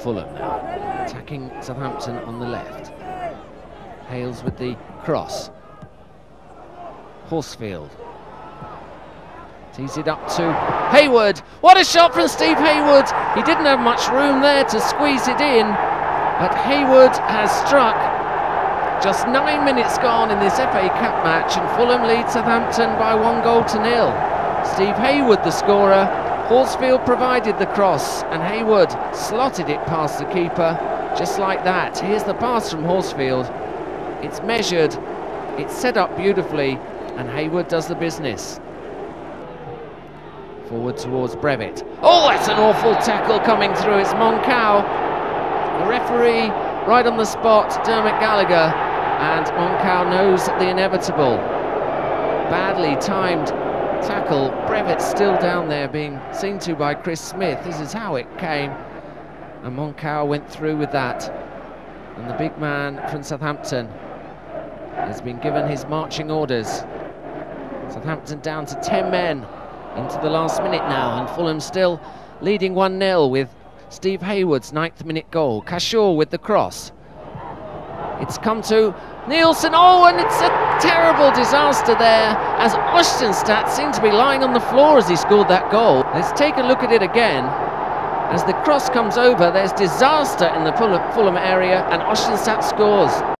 Fulham now, attacking Southampton on the left. Hayles with the cross. Horsfield. Tees it up to Hayward. What a shot from Steve Hayward! He didn't have much room there to squeeze it in, but Hayward has struck. Just nine minutes gone in this FA Cup match, and Fulham lead Southampton by one goal to nil. Steve Hayward, the scorer. Horsfield provided the cross, and Hayward slotted it past the keeper, just like that. Here's the pass from Horsfield. It's measured, it's set up beautifully, and Hayward does the business. Forward towards Brevett. Oh, that's an awful tackle coming through. It's Monkou. The referee right on the spot, Dermot Gallagher, and Monkou knows the inevitable. Badly timed tackle. Brevett still down there being seen to by Chris Smith. This is how it came. And Monkou went through with that. And the big man from Southampton has been given his marching orders. Southampton down to 10 men into the last minute now, and Fulham still leading 1 0 with Steve Hayward's ninth minute goal. Kachloul with the cross. It's come to Nielsen. Oh, and it's a terrible disaster there as Ostenstad seemed to be lying on the floor as he scored that goal. Let's take a look at it again. As the cross comes over, there's disaster in the Fulham area, and Ostenstad scores.